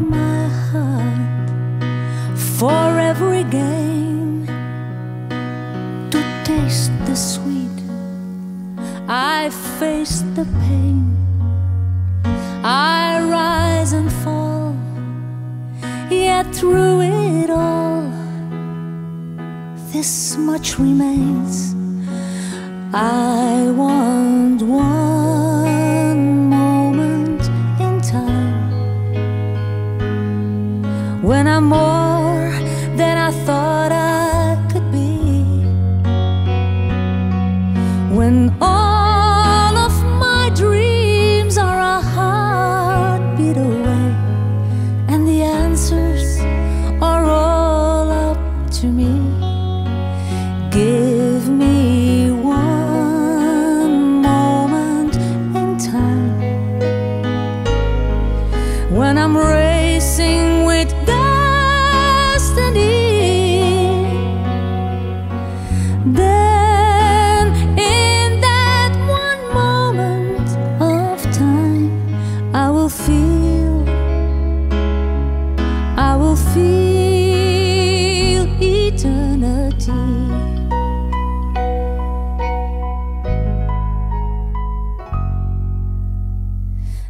my heart for every gain to taste the sweet. I face the pain. I rise and fall, yet through it all, this much remains. I want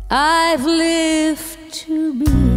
I've lived to be.